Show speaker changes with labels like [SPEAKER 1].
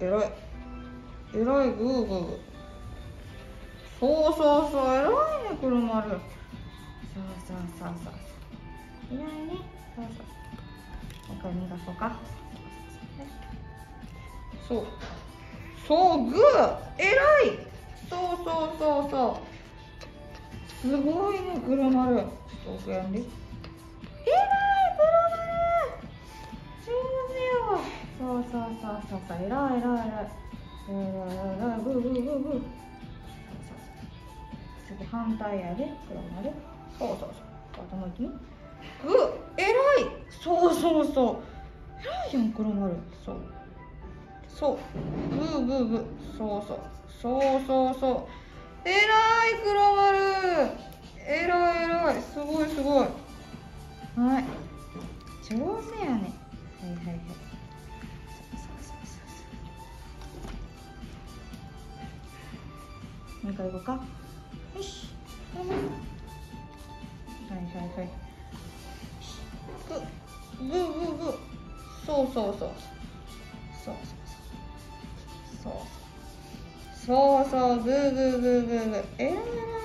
[SPEAKER 1] えらい。えらいグーグー。そうそうそうえらいね黒丸そうそうそうそう。えらいねそうそう。もう一回磨こうか。そう。そうグー。えらい。そうそうそうそう。すごいね黒丸奥やんで。そうそうそうそうそうえらいえらいえらいえらいえらいグーグーグーグーそうそう次反対やで黒丸そうそうそう頭いきグーえらいそうそうそうえらいやん黒丸そうそうグーグーグーそうそうそうそうそうえらい黒丸えらいえらいすごいすごいはい上手やねはいはいはいもう一回行こうか。よし。はいはいはい。グーグーグーグそうそうそう。そうそうそう。そうそう。グーグーグーグーグーえー。